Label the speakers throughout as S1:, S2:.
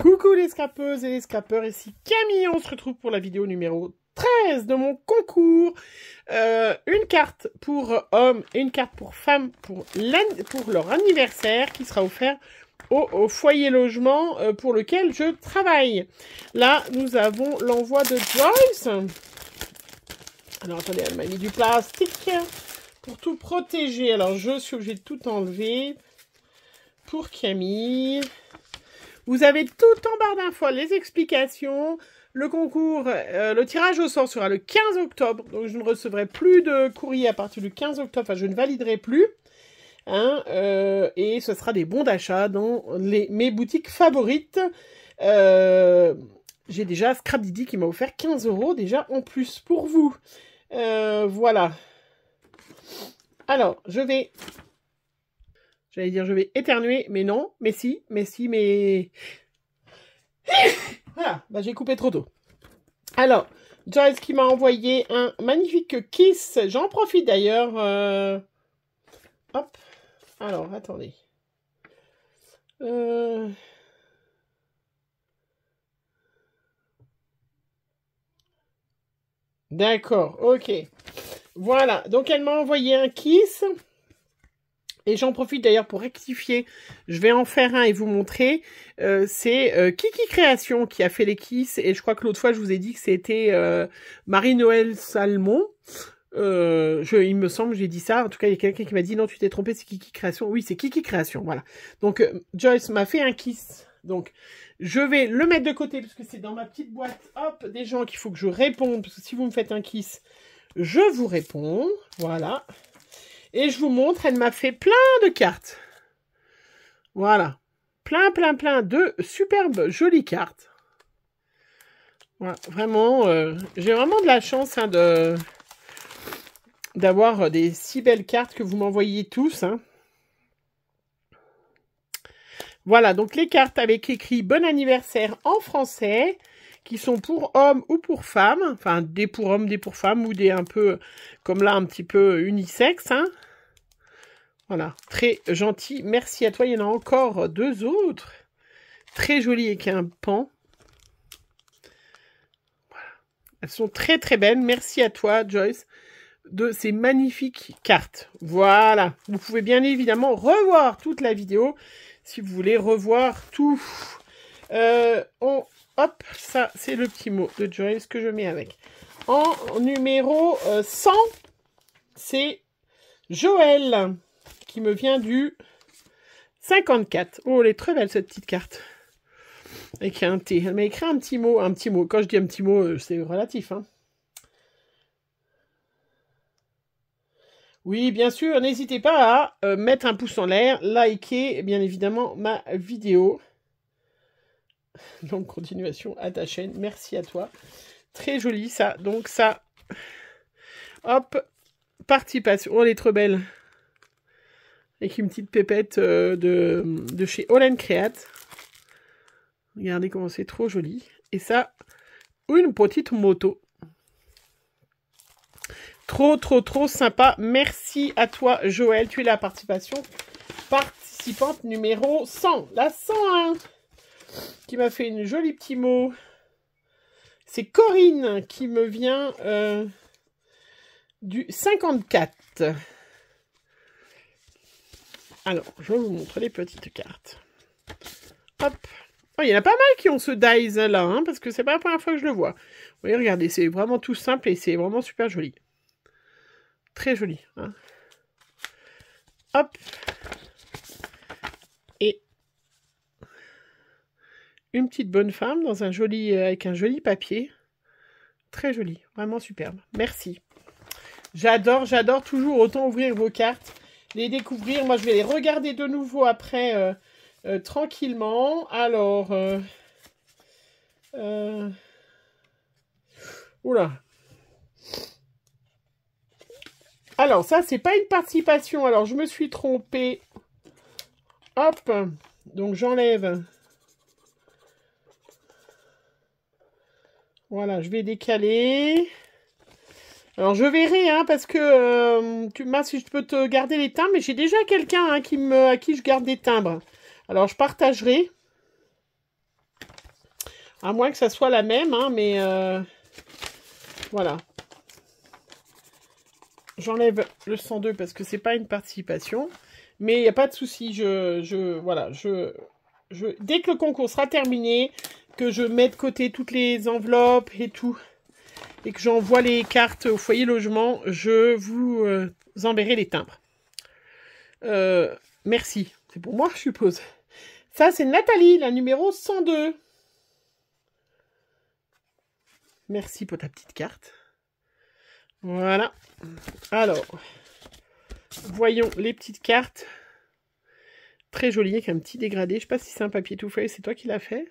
S1: Coucou les scrapeuses et les scrapeurs, ici Camille, on se retrouve pour la vidéo numéro 13 de mon concours. Euh, une carte pour hommes et une carte pour femmes pour, leur anniversaire qui sera offert au, foyer logement euh, pour lequel je travaille. Là, nous avons l'envoi de Joyce. Alors attendez, elle m'a mis du plastique pour tout protéger. Alors je suis obligée de tout enlever pour Camille. Vous avez tout en barre d'infos les explications. Le concours, euh, le tirage au sort sera le 15 octobre. Donc, je ne recevrai plus de courrier à partir du 15 octobre. Enfin, je ne validerai plus. Hein, euh, et ce sera des bons d'achat dans les, mes boutiques favorites. Euh, j'ai déjà Scrap Didi qui m'a offert 15 euros déjà en plus pour vous. voilà. Alors, je vais J'allais dire je vais éternuer, mais non, mais si, mais si, mais... voilà, bah, j'ai coupé trop tôt. Alors, Joyce qui m'a envoyé un magnifique kiss. J'en profite d'ailleurs. Euh, hop. Alors, attendez. Euh, d'accord, ok. Voilà, donc elle m'a envoyé un kiss. Et j'en profite d'ailleurs pour rectifier, je vais en faire un et vous montrer. Euh, c'est euh, Kiki Création qui a fait les kisses. Et je crois que l'autre fois, je vous ai dit que c'était euh, Marie-Noël Salmon. Il me semble, j'ai dit ça. En tout cas, il y a quelqu'un qui m'a dit non, tu t'es trompé, c'est Kiki Création. Oui, c'est Kiki Création, voilà. Donc, Joyce m'a fait un kiss. Donc, je vais le mettre de côté parce que c'est dans ma petite boîte, hop, des gens qu'il faut que je réponde. Parce que si vous me faites un kiss, je vous réponds. Voilà. Et je vous montre, elle m'a fait plein de cartes. Voilà. Plein, plein, plein de superbes, jolies cartes. Voilà, vraiment, euh, j'ai vraiment de la chance hein, de d'avoir des si belles cartes que vous m'envoyez tous. Hein. Voilà, donc les cartes avec écrit Bon anniversaire en français qui sont pour hommes ou pour femmes, enfin des pour hommes, des pour femmes, ou des un peu, comme là, un petit peu unisexe. Hein. Voilà, très gentil. Merci à toi. Il y en a encore deux autres. Très jolies avec un pan. Voilà. Elles sont très très belles. Merci à toi, Joyce, de ces magnifiques cartes. Voilà. Vous pouvez bien évidemment revoir toute la vidéo si vous voulez revoir tout. Euh, Hop, ça, c'est le petit mot de Joyce que je mets avec. En numéro 100, euh, c'est Joël, qui me vient du 54. Oh, elle est très belle, cette petite carte. Avec un T. Elle m'a écrit un petit mot, un petit mot. Quand je dis un petit mot, euh, c'est relatif, hein. Oui, bien sûr, n'hésitez pas à euh, mettre un pouce en l'air, liker, bien évidemment, ma vidéo. Donc, continuation à ta chaîne. Merci à toi. Très joli, ça. Donc, ça... Hop. Participation. Oh, elle est trop belle. Avec une petite pépette euh, de, chez Holland Create. Regardez comment c'est trop joli. Et ça, une petite moto. Trop, trop, trop sympa. Merci à toi, Joël. Tu es la participation participante numéro 100. La 101 qui m'a fait une jolie petit mot. C'est Corinne qui me vient euh, du 54. Alors, je vais vous montrer les petites cartes. Hop. Oh, il y en a pas mal qui ont ce dice là, hein, parce que c'est pas la première fois que je le vois. Vous voyez, regardez, c'est vraiment tout simple et c'est vraiment super joli. Très joli. Hein. Hop. Une petite bonne femme dans un joli, euh, avec un joli papier. Très joli, vraiment superbe. Merci. J'adore, j'adore toujours autant ouvrir vos cartes, les découvrir. Moi, je vais les regarder de nouveau après euh, euh, tranquillement. Alors, oula. Alors, ça, c'est pas une participation. Alors, je me suis trompée. Hop. Donc, j'enlève Voilà, je vais décaler. Alors, je verrai, hein, parce que euh, tu m'as si je peux te garder les timbres, mais j'ai déjà quelqu'un hein, à qui je garde des timbres. Alors, je partagerai. À moins que ça soit la même, hein, mais euh, voilà. J'enlève le 102 parce que c'est pas une participation. Mais il n'y a pas de souci. Je, voilà, dès que le concours sera terminé, que je mets de côté toutes les enveloppes et tout, et que j'envoie les cartes au foyer logement, je vous euh, les timbres. Euh, merci. C'est pour moi, je suppose. Ça, c'est Nathalie, la numéro 102. Merci pour ta petite carte. Voilà. Alors, voyons les petites cartes. Très joli, avec un petit dégradé. Je sais pas si c'est un papier tout feuille, c'est toi qui l'as fait.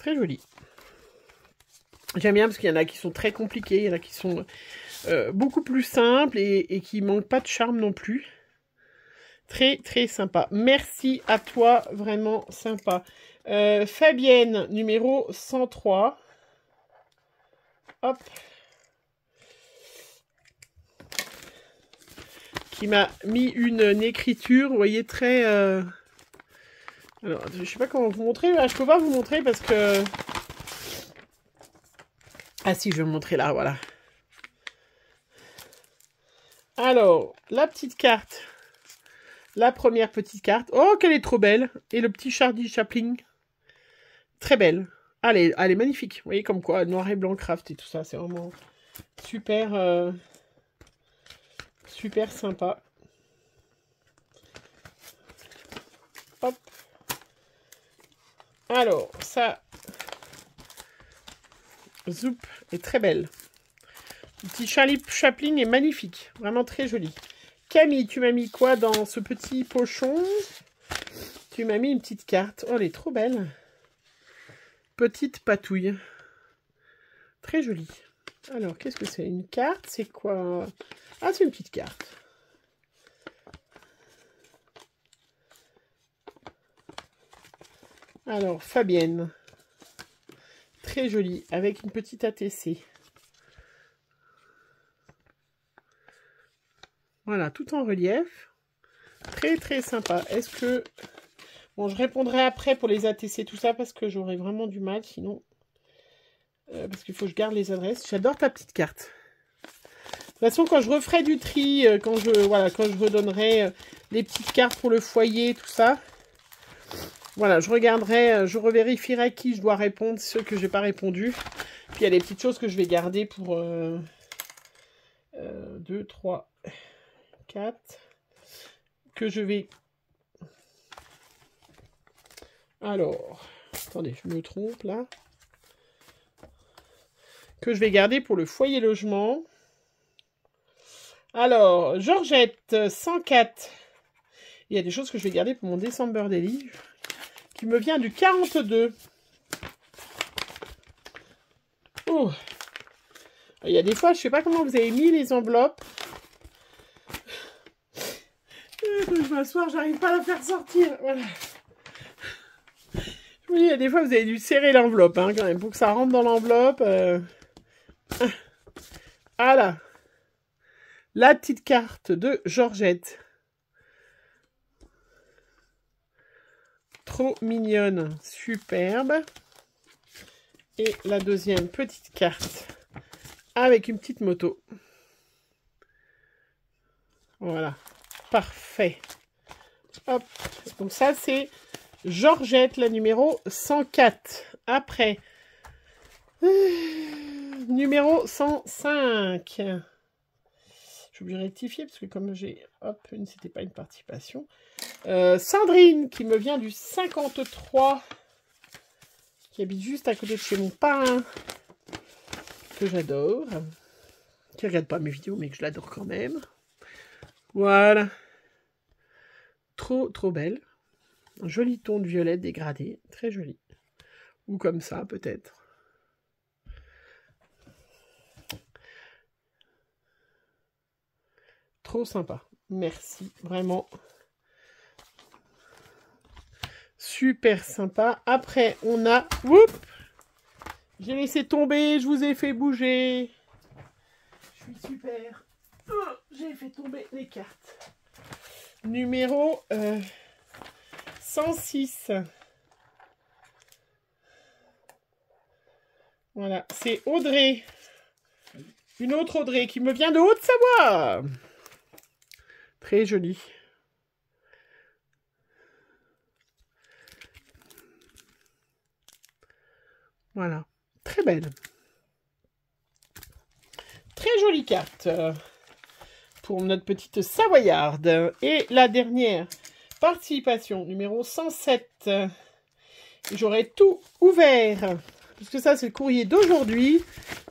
S1: Très joli. J'aime bien parce qu'il y en a qui sont très compliqués, il y en a qui sont euh, beaucoup plus simples et, qui manquent pas de charme non plus. Très, très sympa. Merci à toi, vraiment sympa. Euh, Fabienne, numéro 103. Hop. Qui m'a mis une, écriture, vous voyez, très... Euh, alors, je sais pas comment vous montrer. Là, je peux pas vous montrer parce que... Ah si, je vais vous montrer là, voilà. Alors, la petite carte la première petite carte. Oh, qu'elle est trop belle. Et le petit Charlie Chaplin. Très belle. Allez, elle est magnifique. Vous voyez comme quoi, noir et blanc craft et tout ça. C'est vraiment super, euh, super sympa. Hop. Alors, ça, Zoup est très belle. Le petit Charlie Chaplin est magnifique. Vraiment très joli. Camille, tu m'as mis quoi dans ce petit pochon? Tu m'as mis une petite carte. Oh, elle est trop belle. Petite patouille. Très jolie. Alors, qu'est-ce que c'est? Une carte? C'est quoi? Ah, c'est une petite carte. Alors, Fabienne. Très jolie, avec une petite ATC. Voilà, tout en relief. Très, très sympa. Est-ce que... Bon, je répondrai après pour les ATC, tout ça, parce que j'aurai vraiment du mal, sinon... Euh, parce qu'il faut que je garde les adresses. J'adore ta petite carte. De toute façon, quand je referai du tri, euh, quand je voilà, quand je redonnerai euh, les petites cartes pour le foyer, tout ça, voilà, je regarderai, je revérifierai qui je dois répondre, ceux que j'ai pas répondu. Puis il y a des petites choses que je vais garder pour 2, 3, 4 que je vais... Alors, attendez, je me trompe là. Que je vais garder pour le foyer logement. Alors, Georgette, 104. Il y a des choses que je vais garder pour mon December Daily. Me vient du 42. Oh. Il y a des fois, je sais pas comment vous avez mis les enveloppes. je m'assois, j'arrive pas à la faire sortir. Voilà. Je il y a des fois, vous avez dû serrer l'enveloppe, hein, quand même, pour que ça rentre dans l'enveloppe. Euh... Voilà. La petite carte de Georgette. Trop mignonne, superbe. Et la deuxième petite carte avec une petite moto. Voilà. Parfait. Hop. Donc ça, c'est Georgette, la numéro 104. Après, euh, numéro 105. Je suis obligée de rectifier parce que comme j'ai... Hop, c'était pas une participation. Euh, Sandrine, qui me vient du 53, qui habite juste à côté de chez mon parrain, que j'adore. Qui regarde pas mes vidéos, mais que je l'adore quand même. Voilà. Trop, trop belle. Un joli ton de violet dégradé. Très joli. Ou comme ça, peut-être. Trop sympa. Merci. Vraiment. Super sympa. Après, on a... Oups J'ai laissé tomber. Je vous ai fait bouger. Je suis super. Oh, j'ai fait tomber les cartes. Numéro 106. Voilà, c'est Audrey. Une autre Audrey qui me vient de Haute-Savoie. Très jolie. Voilà, très belle. Très jolie carte euh, pour notre petite Savoyarde. Et la dernière participation, numéro 107. J'aurais tout ouvert. Parce que ça, c'est le courrier d'aujourd'hui.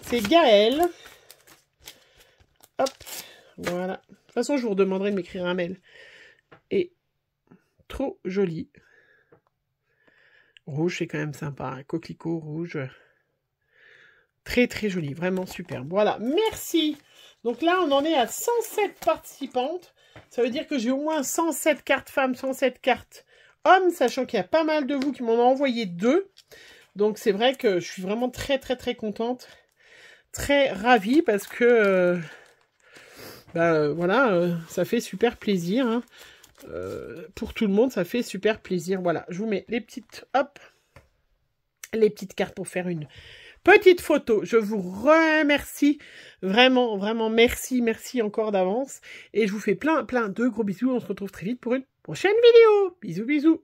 S1: C'est Gaël. Hop, voilà. De toute façon, je vous demanderai de m'écrire un mail. Et trop joli. Rouge, c'est quand même sympa. Un coquelicot rouge. Très, très joli. Vraiment super. Voilà. Merci. Donc là, on en est à 107 participantes. Ça veut dire que j'ai au moins 107 cartes femmes, 107 cartes hommes, sachant qu'il y a pas mal de vous qui m'en ont envoyé deux. Donc c'est vrai que je suis vraiment très, très, très contente. Très ravie parce que... Euh, bah, voilà, euh, ça fait super plaisir. Hein. Euh, pour tout le monde, ça fait super plaisir. Voilà, je vous mets les petites, hop, les petites cartes pour faire une petite photo. Je vous remercie vraiment, vraiment merci, merci encore d'avance. Et je vous fais plein, plein de gros bisous. On se retrouve très vite pour une prochaine vidéo. Bisous, bisous.